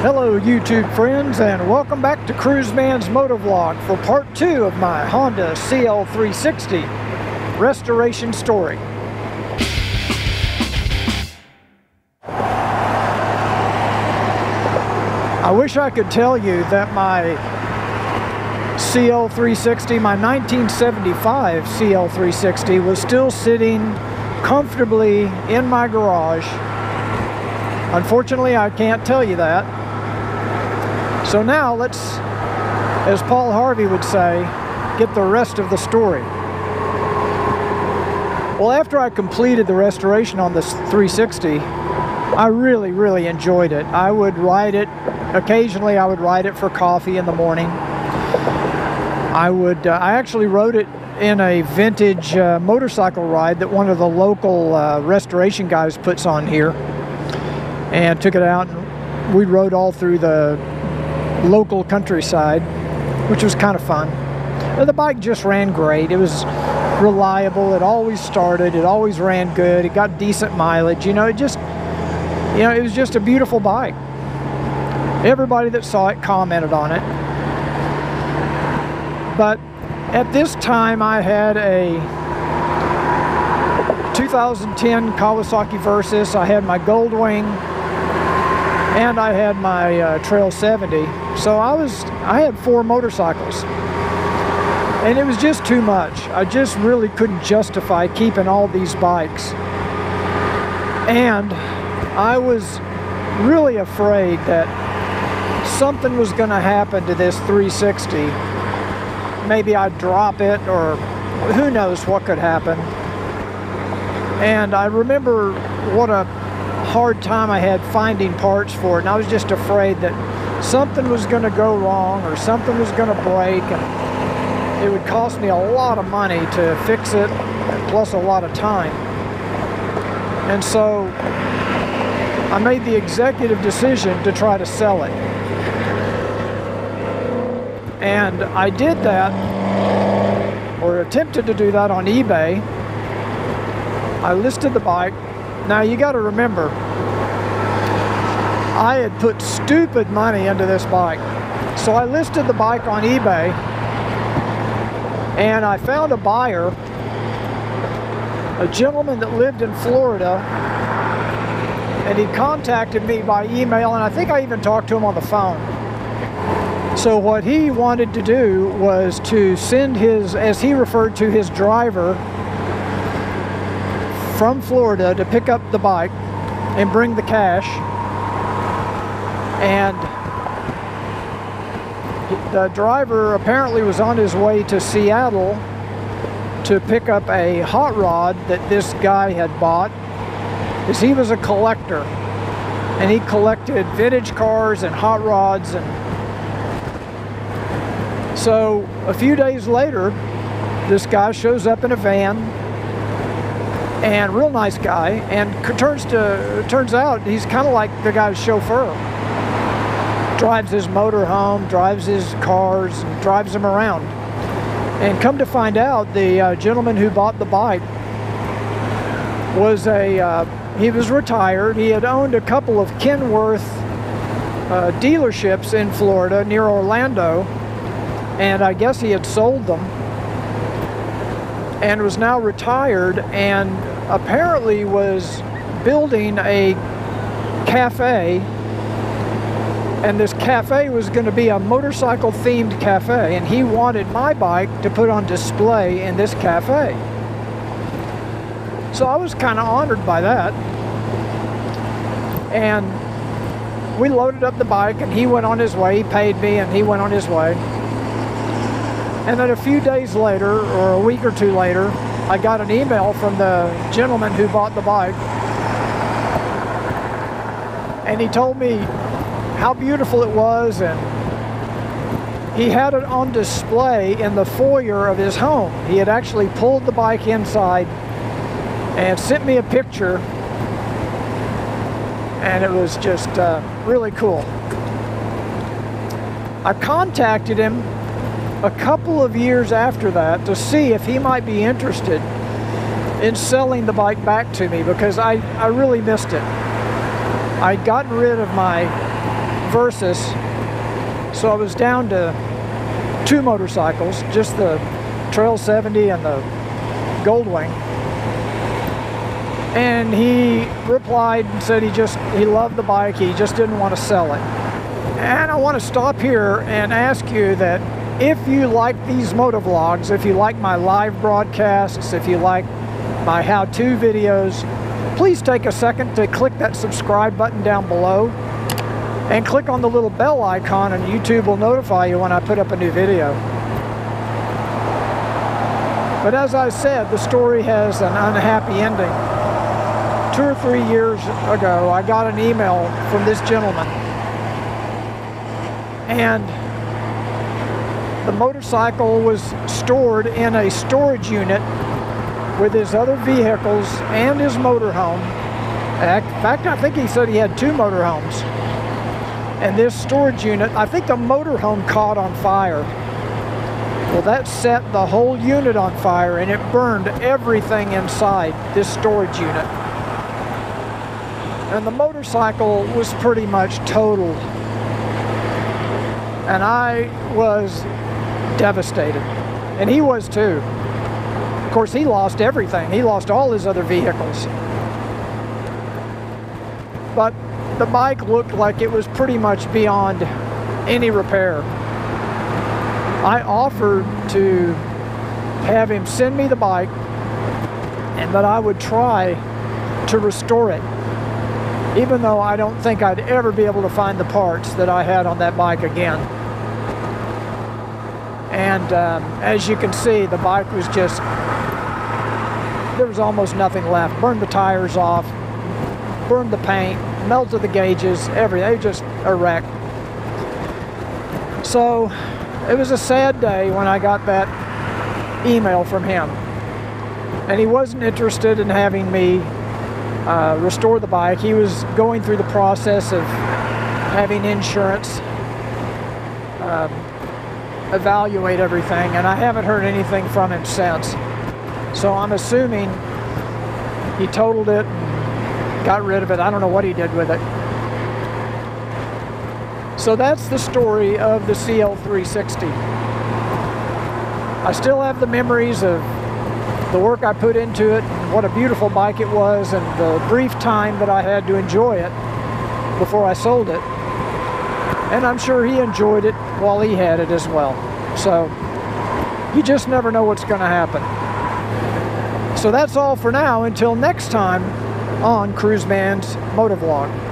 Hello YouTube friends and welcome back to Cruise Cruiseman's Motovlog for part two of my Honda CL360 restoration story. I wish I could tell you that my CL360, my 1975 CL360 was still sitting comfortably in my garage. Unfortunately, I can't tell you that. So now let's, as Paul Harvey would say, get the rest of the story. Well, after I completed the restoration on this 360, I really, really enjoyed it. I would ride it, occasionally I would ride it for coffee in the morning. I would, uh, I actually rode it in a vintage uh, motorcycle ride that one of the local uh, restoration guys puts on here and took it out and we rode all through the local countryside which was kind of fun uh, the bike just ran great. It was reliable. It always started. It always ran good. It got decent mileage. You know it just you know it was just a beautiful bike. Everybody that saw it commented on it. But at this time I had a 2010 Kawasaki Versys I had my Goldwing and I had my uh, Trail 70. So I was, I had four motorcycles. And it was just too much. I just really couldn't justify keeping all these bikes. And I was really afraid that something was going to happen to this 360. Maybe I'd drop it or who knows what could happen. And I remember what a hard time I had finding parts for it, and I was just afraid that something was going to go wrong or something was going to break, and it would cost me a lot of money to fix it, plus a lot of time. And so I made the executive decision to try to sell it. And I did that, or attempted to do that on eBay. I listed the bike now you got to remember, I had put stupid money into this bike. So I listed the bike on eBay and I found a buyer, a gentleman that lived in Florida and he contacted me by email and I think I even talked to him on the phone. So what he wanted to do was to send his, as he referred to his driver, from Florida to pick up the bike and bring the cash. And the driver apparently was on his way to Seattle to pick up a hot rod that this guy had bought because he was a collector. And he collected vintage cars and hot rods and so a few days later this guy shows up in a van and real nice guy and turns to turns out he's kind of like the guy's chauffeur drives his motor home drives his cars drives them around. And come to find out the uh, gentleman who bought the bike was a uh, he was retired. He had owned a couple of Kenworth uh, dealerships in Florida near Orlando and I guess he had sold them and was now retired and apparently was building a cafe and this cafe was going to be a motorcycle themed cafe and he wanted my bike to put on display in this cafe. So I was kind of honored by that. And we loaded up the bike and he went on his way he paid me and he went on his way. And then a few days later, or a week or two later, I got an email from the gentleman who bought the bike. And he told me how beautiful it was and he had it on display in the foyer of his home. He had actually pulled the bike inside and sent me a picture and it was just uh, really cool. I contacted him a couple of years after that to see if he might be interested in selling the bike back to me because I, I really missed it. I'd gotten rid of my Versys. So I was down to two motorcycles, just the Trail 70 and the Goldwing. And he replied and said he just he loved the bike, he just didn't want to sell it. And I want to stop here and ask you that if you like these motovlogs, if you like my live broadcasts, if you like my how-to videos, please take a second to click that subscribe button down below and click on the little bell icon and YouTube will notify you when I put up a new video. But as I said, the story has an unhappy ending. Two or three years ago, I got an email from this gentleman and the motorcycle was stored in a storage unit with his other vehicles and his motorhome. In fact, I think he said he had two motorhomes. And this storage unit, I think the motorhome caught on fire. Well, that set the whole unit on fire and it burned everything inside this storage unit. And the motorcycle was pretty much totaled. And I was devastated. And he was too. Of course, he lost everything. He lost all his other vehicles. But the bike looked like it was pretty much beyond any repair. I offered to have him send me the bike and that I would try to restore it even though I don't think I'd ever be able to find the parts that I had on that bike again. And um, as you can see, the bike was just, there was almost nothing left. Burned the tires off, burned the paint, melted the gauges, everything. They just a wreck. So it was a sad day when I got that email from him. And he wasn't interested in having me uh, restore the bike. He was going through the process of having insurance um, evaluate everything, and I haven't heard anything from him since. So I'm assuming he totaled it, got rid of it. I don't know what he did with it. So that's the story of the CL360. I still have the memories of the work I put into it, what a beautiful bike it was, and the brief time that I had to enjoy it before I sold it. And I'm sure he enjoyed it while he had it as well. So you just never know what's going to happen. So that's all for now until next time on Cruiseman's Motovlog.